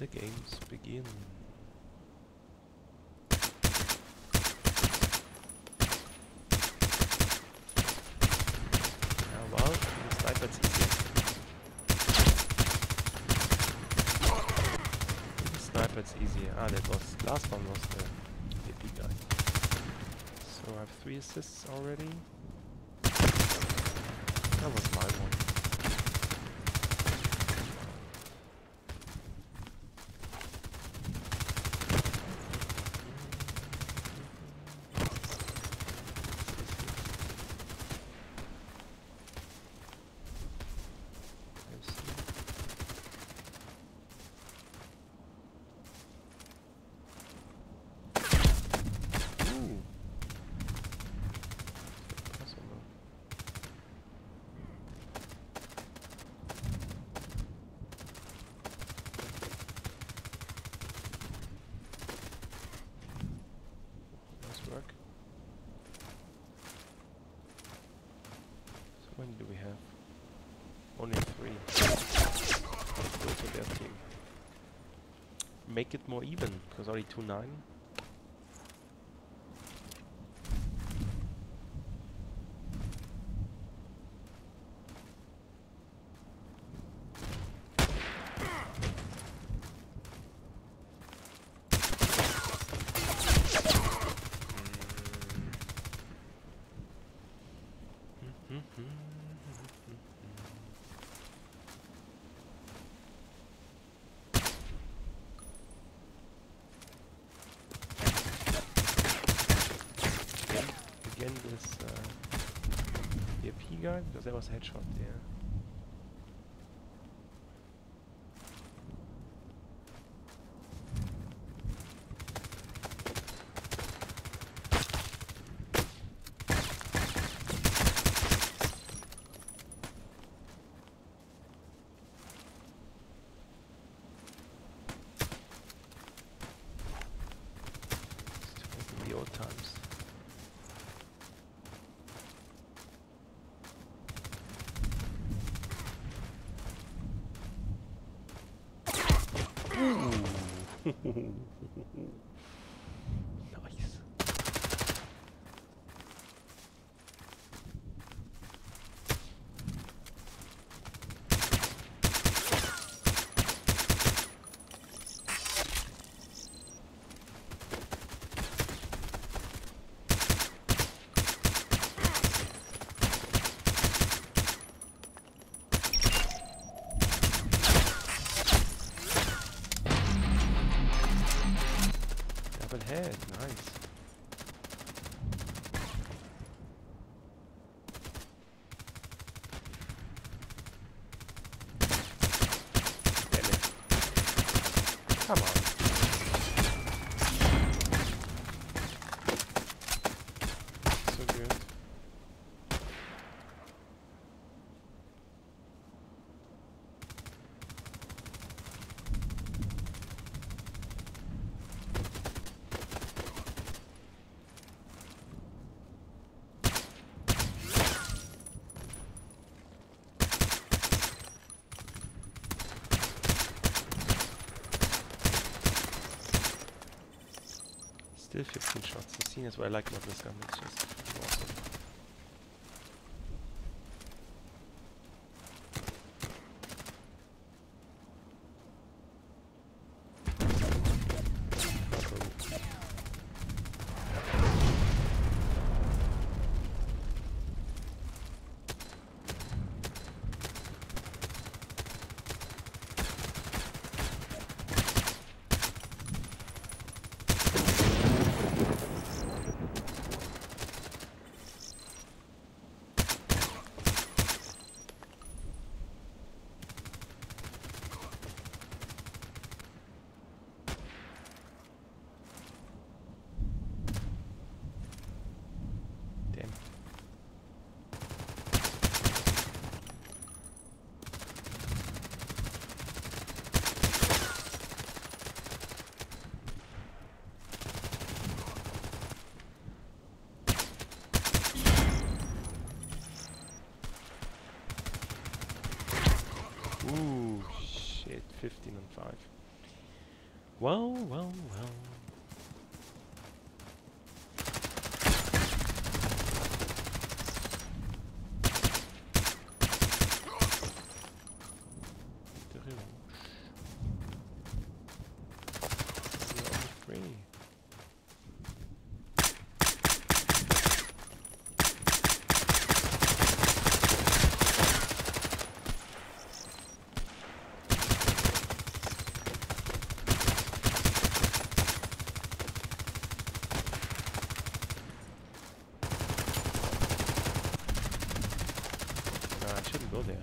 the games begin. Well, the sniper's. The sniper's. Ah, that was last one was the hippie guy. So I have three assists already. That was my one. We have? Only three. Go to their team. Make it more even, because only two nine. EP guy, because there was a headshot there. Mm-hmm. Come on. So good. Still 15 shots. The scene is what I like about this gun. It's just awesome. Well, well, well. The revanche. We are free. No, I shouldn't go there.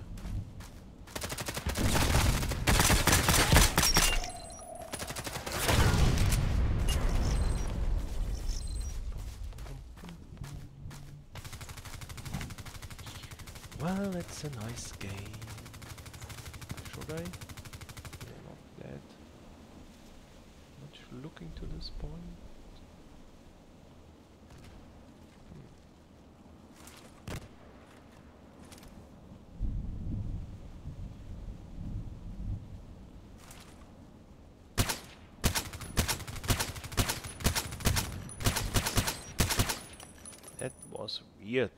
Well, it's a nice game. Should I? Yeah, not that much looking to this point. Hmm. That was weird.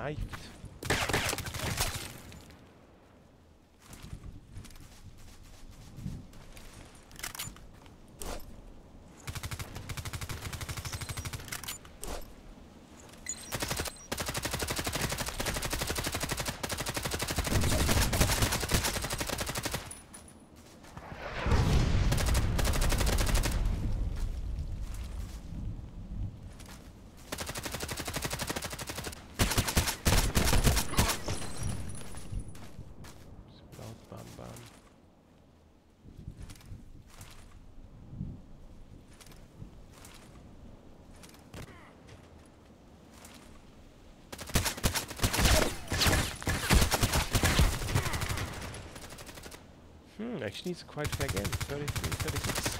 Knifed. Actually it's quite back game. 33, 36.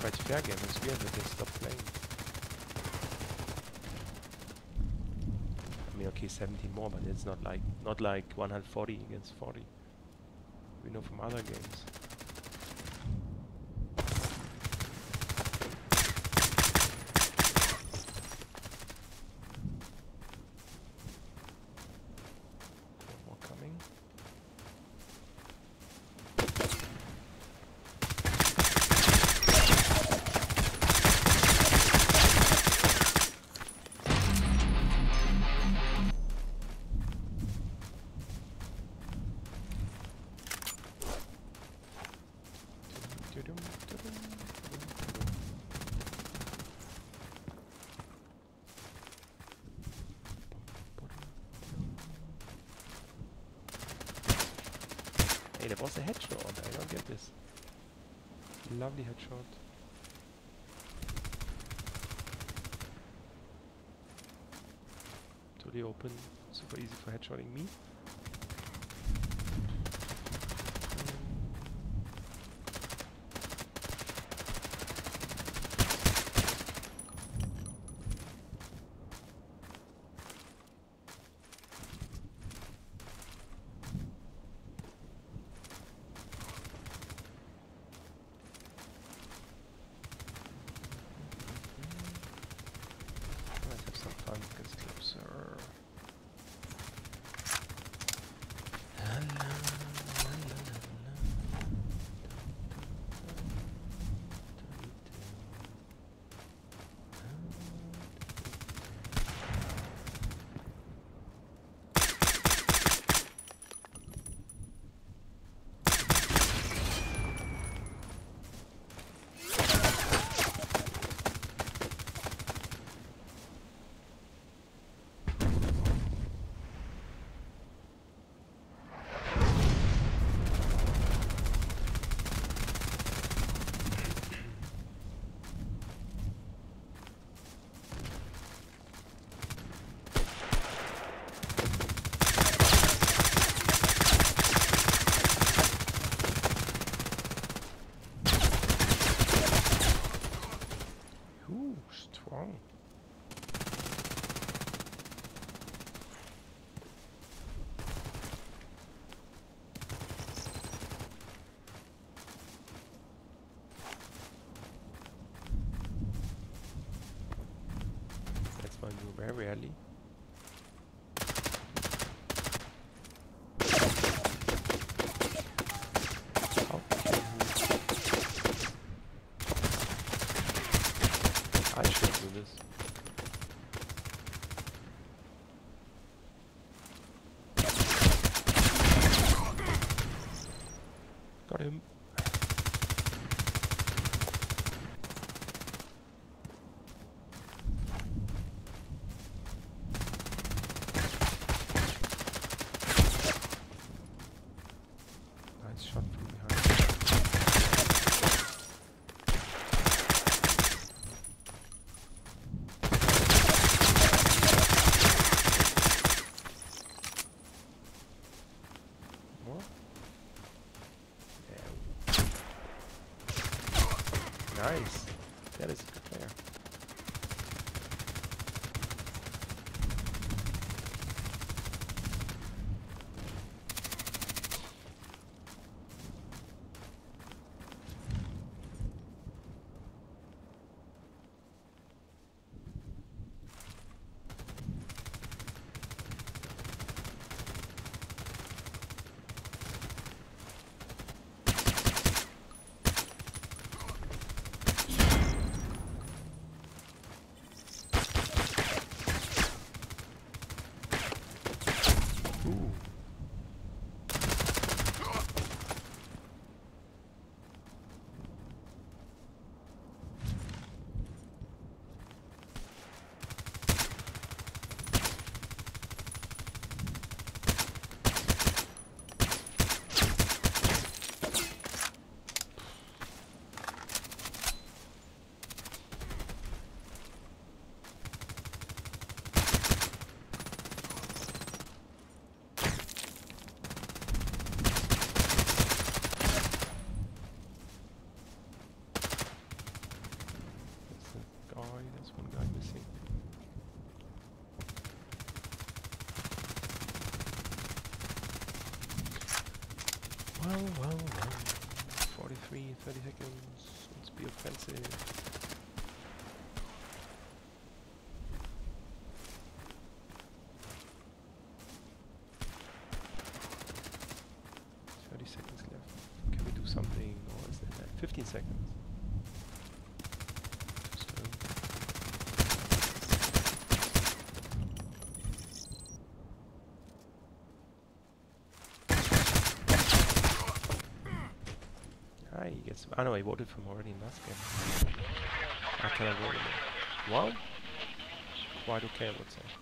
Actually fair game. It's weird that they stopped playing. I mean, okay, 17 more, but it's not like not like 140 against 40. We know from other games. Was a headshot. I don't get this. Lovely headshot. Totally open. Super easy for headshotting me. Very rarely. Christ. That is fair. Seconds? Ah, he gets. I know I voted for him already in last game. I vote him. Well, quite okay, I would say.